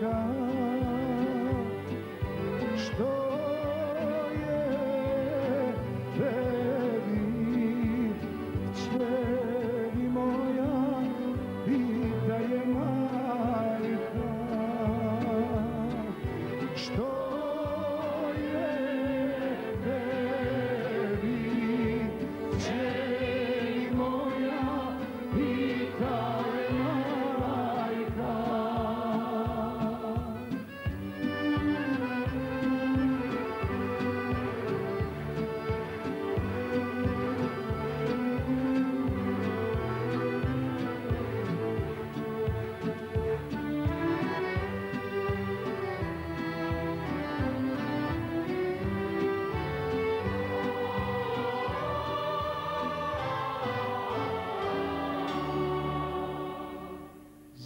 majka što je tebi tebi moja pita je majka što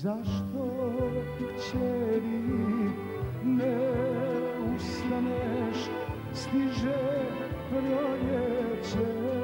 Zašto kćeri ne ustaneš, stiže proljeće.